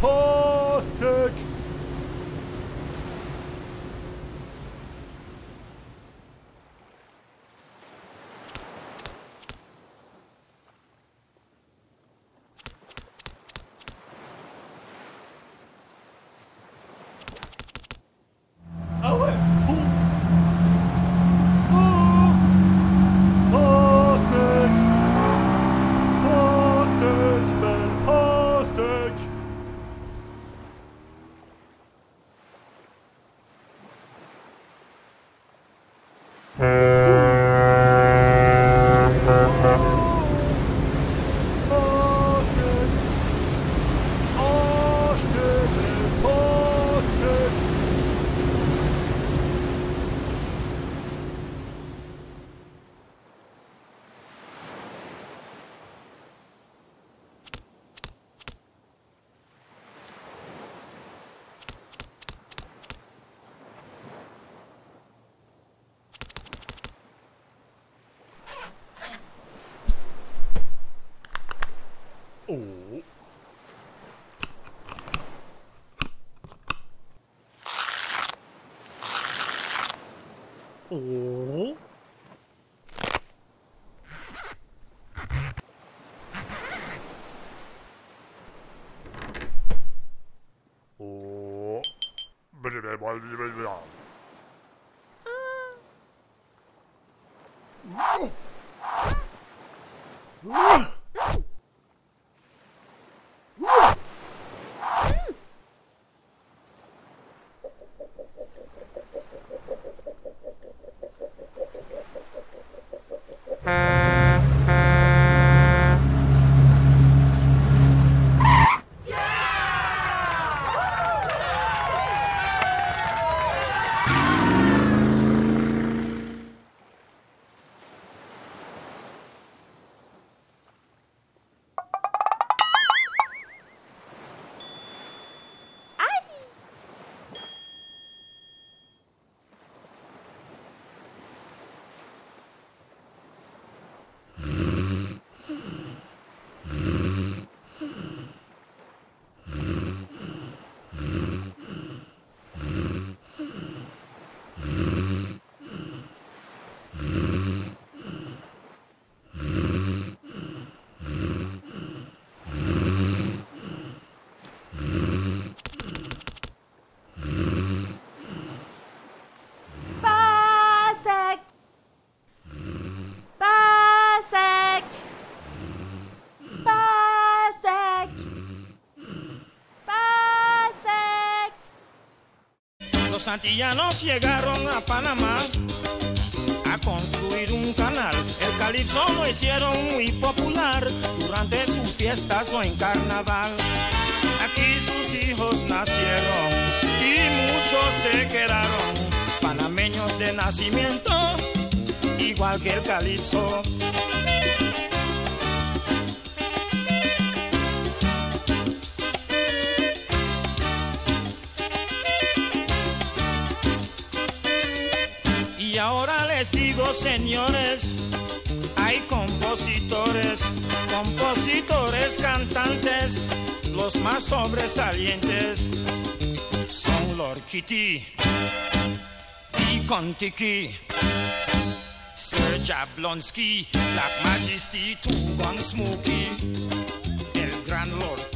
posted Mm. Oh. Oh. Mm. Los antillanos llegaron a Panamá a construir un canal. El calipso lo hicieron muy popular durante sus fiestas o en carnaval. Aquí sus hijos nacieron y muchos se quedaron panameños de nacimiento, igual que el calipso. Y ahora les digo, señores, hay compositores, compositores, cantantes, los más sobresalientes. Son Lord Kitty y Contiki, Sir Jablonski, Black Majesty, Gun Smokey, el gran Lord